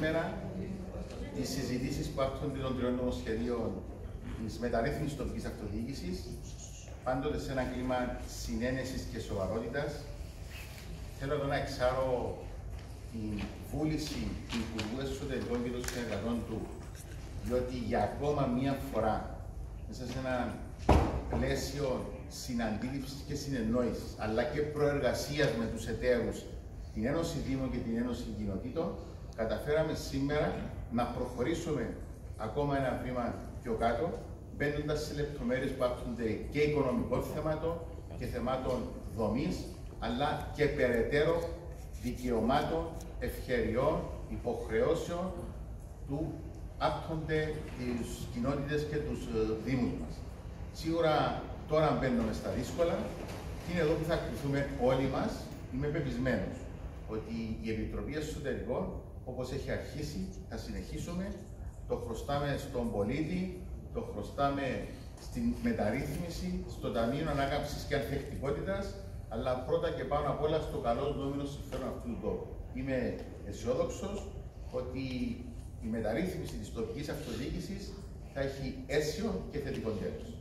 σήμερα τι συζητήσεις που άπτονται των τριών νομοσχεδίων της μεταρρύθμισης τοπικής αυτοδιοίκησης, πάντοτε σε ένα κλίμα συνένεσης και σοβαρότητας. Θέλω εδώ να εξάρω την βούληση του Υπουργού Εσωτερικών και των συνεργατών του, διότι για ακόμα μία φορά μέσα σε ένα πλαίσιο συναντήληψης και συνεννόησης, αλλά και προεργασίας με τους εταίρους, την Ένωση Δήμων και την Ένωση Κοινοτήτων, καταφέραμε σήμερα να προχωρήσουμε ακόμα ένα βήμα πιο κάτω, μπαίνοντας σε λεπτομέρειες που άπτονται και οικονομικών θεμάτων και θεμάτων δομής, αλλά και περαιτέρω δικαιωμάτων, ευκαιριών, υποχρεώσεων του άπτονται τις κοινότητες και τους ε, Δήμους μας. Σίγουρα τώρα μπαίνουμε στα δύσκολα και είναι εδώ που θα κρυθούμε όλοι μας. Είμαι πεπισμένος ότι η Επιτροπή Εσωτερικών, όπως έχει αρχίσει, θα συνεχίσουμε. Το χρωστάμε στον πολίτη, το χρωστάμε στην μεταρρύθμιση, στο Ταμείο Ανάκαμψης και Ανθεκτικότητας, αλλά πρώτα και πάνω απ' όλα στο καλό νόμιμο συμφέρον αυτού του τόπου. Είμαι αισιόδοξος ότι η μεταρρύθμιση της τοπικής αυτοδιοίκησης θα έχει αίσιο και θετικό τέλος.